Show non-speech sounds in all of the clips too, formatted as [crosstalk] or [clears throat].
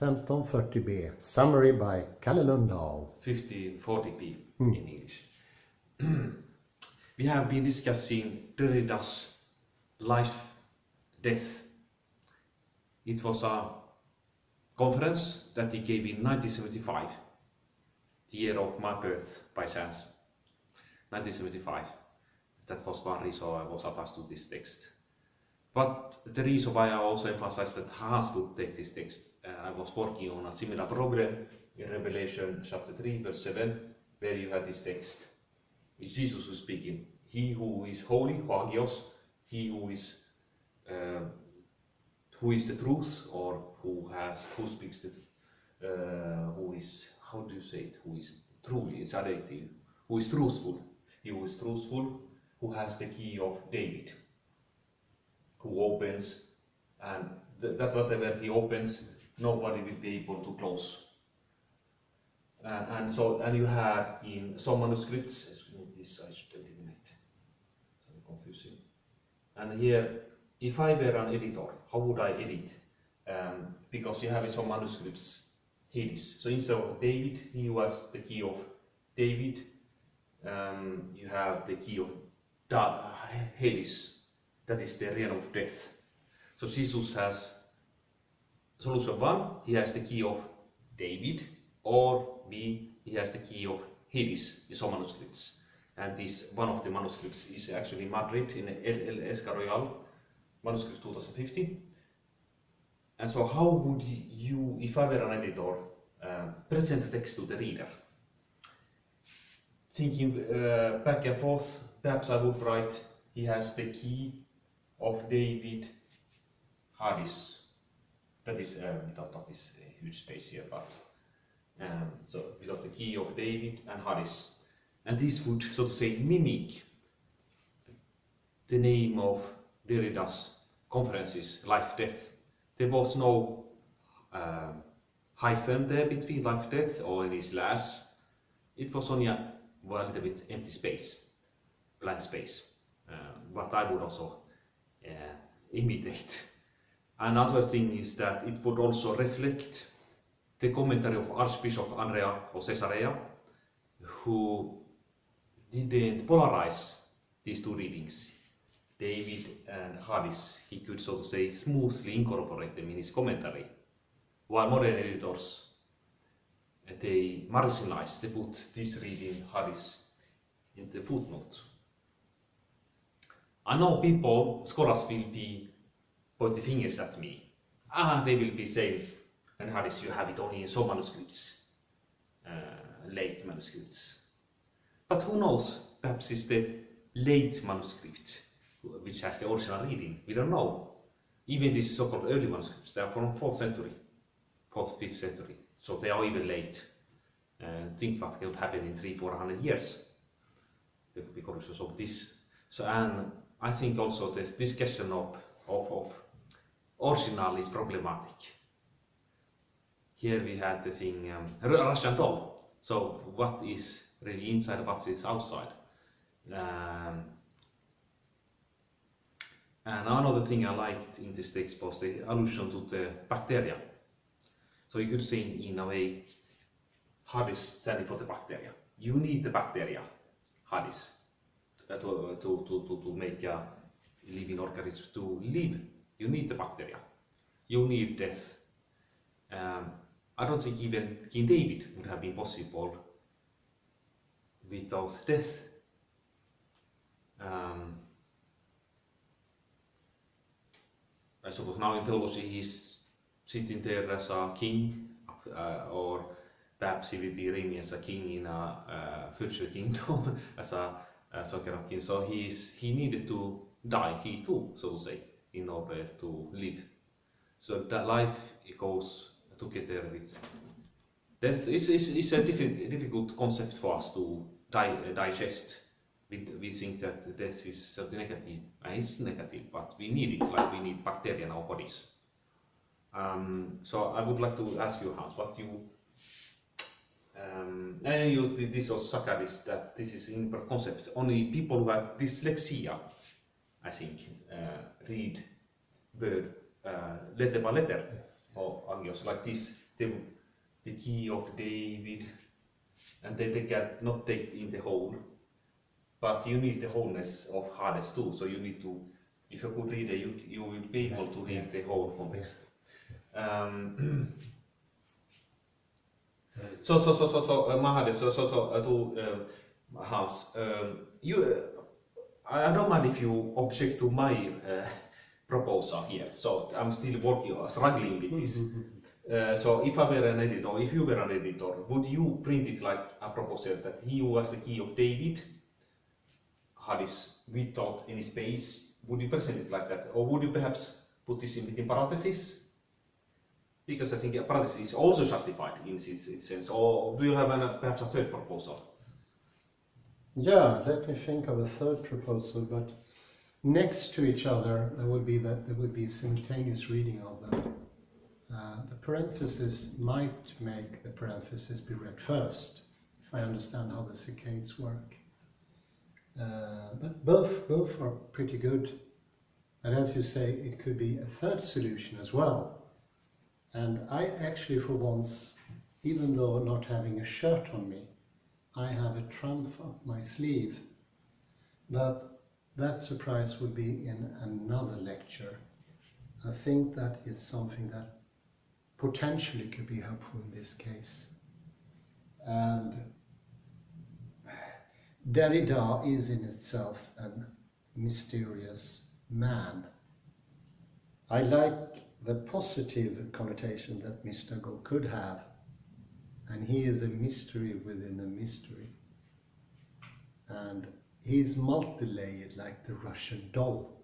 1540b. Summary by Kalle Lundahl. 1540p hmm. in English. [clears throat] we have been discussing Derrida's life, death. It was a conference that he gave in 1975, the year of my birth by chance. 1975. That was one reason I was attached to this text. But the reason why I also emphasized that Hans would take this text, I was working on a similar problem in Revelation chapter 3, verse 7, where you have this text. It's Jesus who's speaking. He who is holy, Hagios, he who is uh, who is the truth, or who has who speaks the uh, who is how do you say it? Who is truly? It's adjective. Who is truthful? He who is truthful, who has the key of David who opens and th that whatever he opens nobody will be able to close. Uh, and so and you had in some manuscripts. This I should eliminate so confusing. And here if I were an editor how would I edit? Um, because you have in some manuscripts Hades. So instead of David he was the key of David. Um, you have the key of da Hades. That is the realm of death. So Jesus has solution one, he has the key of David, or B, he has the key of Hades some manuscripts. And this one of the manuscripts is actually Madrid in El Escorial, manuscript 2015. And so how would you, if I were an editor, uh, present the text to the reader? Thinking uh, back and forth, perhaps I would write, he has the key of David Hades. That is without not this uh, huge space here, but um, so without the key of David and Hades. And this would, so to say, mimic the name of Derrida's conferences, life, death. There was no uh, hyphen there between life, death, or any slash. It was only a, well, little bit empty space, blank space. Uh, but I would also uh, imitate. [laughs] Another thing is that it would also reflect the commentary of Archbishop Andrea of Caesarea, who didn't polarize these two readings, David and Hades. He could, so to say, smoothly incorporate them in his commentary, while modern editors they marginalize, they put this reading Hades in the footnote. I know people, scholars will be pointing fingers at me. Ah, they will be saying, and Hades, you have it only in some manuscripts, uh, late manuscripts. But who knows, perhaps it's the late manuscript which has the original reading. We don't know. Even these so-called early manuscripts, they are from 4th century, 4th, 5th century. So they are even late. And think what could happen in three, four hundred years. It could be because of this. So, and I think also this discussion of, of, of original is problematic. Here we had the thing, um, Russian doll. So what is really inside, what is outside? Um, and another thing I liked in this text was the allusion to the bacteria. So you could say in a way, Hades standing for the bacteria. You need the bacteria, Hades, uh, to, to, to, to, make a living organism to live. You need the bacteria. You need death. Um, I don't think even King David would have been possible without death. Um, I suppose now in theology he's sitting there as a king, uh, or perhaps he will be reigning as a king in a uh, future kingdom, [laughs] as a Soccer king. So he's, he needed to die, he too, so to say, in order to live. So that life goes together with death. It's, it's, it's a diffi difficult concept for us to di digest. We, we think that death is something negative, and it's negative, but we need it, like we need bacteria in our bodies. Um, so I would like to ask you, Hans, what you um, and you, this also that this is in concept. Only people who have dyslexia, I think, uh, read word uh, letter by letter yes. or angios like this. the, the key of David, and they, they can not take in the whole, but you need the wholeness of Hades too. So you need to, if you're a good reader, you you will be able to read the whole context. Um, [clears throat] so so so so so uh, Mahades, so so so uh, to um, Hans, um, you. Uh, I don't mind if you object to my uh, proposal here. So I'm still working, struggling with this. Uh, so if I were an editor, if you were an editor, would you print it like a proposal that he was the key of David had this without any space? Would you present it like that, or would you perhaps put this in between parentheses? Because I think a parenthesis is also justified in its, its sense. Or do you have an, perhaps a third proposal? Yeah, let me think of a third proposal, but next to each other, there would be that there will be simultaneous reading of them. Uh, the parenthesis might make the parenthesis be read first, if I understand how the saccades work. Uh, but both both are pretty good. And as you say, it could be a third solution as well. And I actually, for once, even though not having a shirt on me, I have a trump up my sleeve. But that surprise will be in another lecture. I think that is something that potentially could be helpful in this case. And Derrida is in itself a mysterious man. I like the positive connotation that Mystagogue could have, and he is a mystery within a mystery. And he's multi-layered like the Russian doll.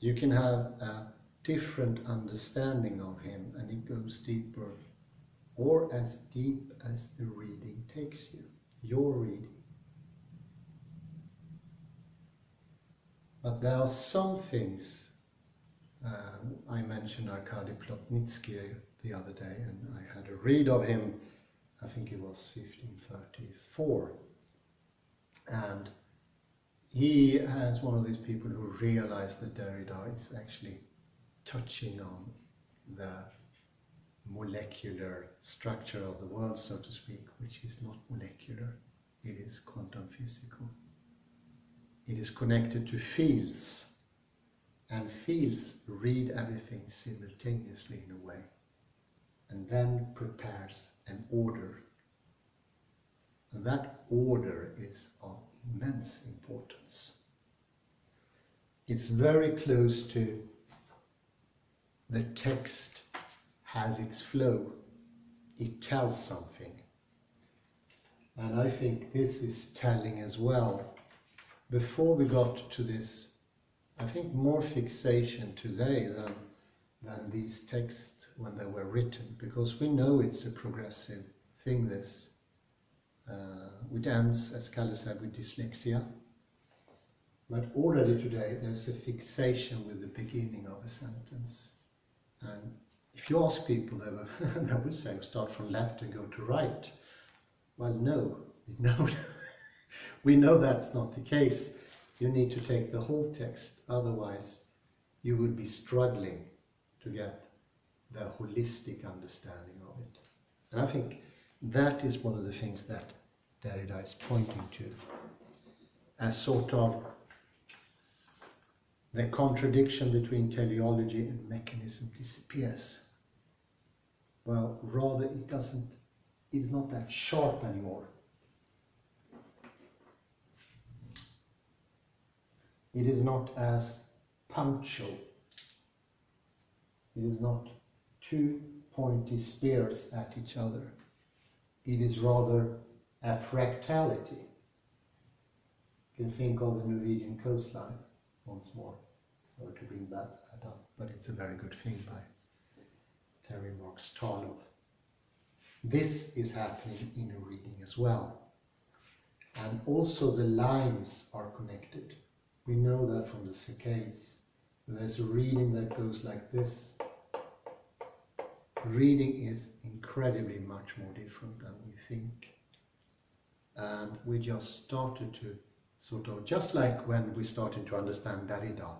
You can have a different understanding of him and it goes deeper or as deep as the reading takes you, your reading. But there are some things, uh, I mentioned Arkady Plotnitsky the other day and I had a read of him, I think it was 1534. And he is one of these people who realized that Derrida is actually touching on the molecular structure of the world, so to speak, which is not molecular, it is quantum physical. It is connected to fields, and fields read everything simultaneously in a way, and then prepares an order. And that order is of immense importance. It's very close to the text has its flow. It tells something. And I think this is telling as well. Before we got to this, I think more fixation today than, than these texts when they were written, because we know it's a progressive thing, this. Uh, which ends, as Kalle said, with dyslexia. But already today there's a fixation with the beginning of a sentence. And if you ask people, they, will, [laughs] they would say start from left and go to right. Well, no, we know, [laughs] we know that's not the case. You need to take the whole text, otherwise you would be struggling to get the holistic understanding of it. And I think that is one of the things that Derrida is pointing to as sort of the contradiction between teleology and mechanism disappears. Well, rather it doesn't, it's not that sharp anymore. It is not as punctual. It is not two pointy spears at each other. It is rather a fractality. You can think of the Norwegian coastline once more. Sorry to bring that up, but it's a very good thing by Terry Tarlov. This is happening in a reading as well. And also the lines are connected. We know that from the saccades. There's a reading that goes like this. Reading is incredibly much more different than we think. And we just started to sort of, just like when we started to understand Derrida,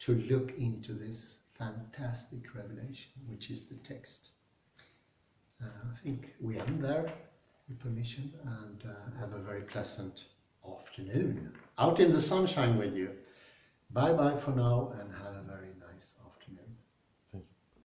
to look into this fantastic revelation, which is the text. Uh, think we end there with permission and uh, have a very pleasant afternoon out in the sunshine with you. Bye bye for now and